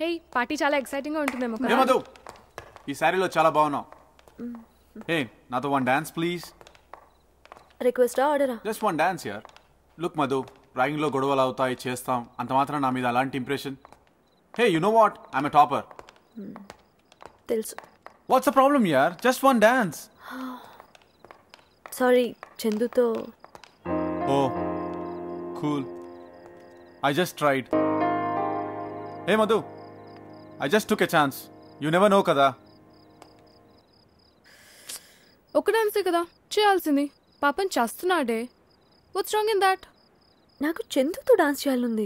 హే party చాలా ఎక్సైటింగ్గా ఉంటుందేమో ఏ కదా మధు ఈ శారీలో చాలా బాగున్నావు. ఏ నాతో వన్ డాన్స్ ప్లీజ్. రిక్వెస్టా ఆర్డరా? జస్ట్ వన్ డాన్స్ యార్ లుక్ మధు డ్రాయింగ్లో గొడవలు అవుతాయి చేస్తాం. అంత మాత్రం నా మీద అలాంటి impression hey you know what I'm a topper తెలుసు. వాట్స్ ద ప్రాబ్లమ్ యార్ జస్ట్ వన్ డాన్స్ సారీ చందుతో. ఓ cool I just tried hey Madhu I just took a chance you never know కదా. ఒక డాన్సే కదా. చేయాల్సింది. పాపం చేస్తున్నాడే. వాట్స్ రాంగ్ ఇన్ దాట్ నాకు చందుతో డాన్స్ చేయాలనుంది.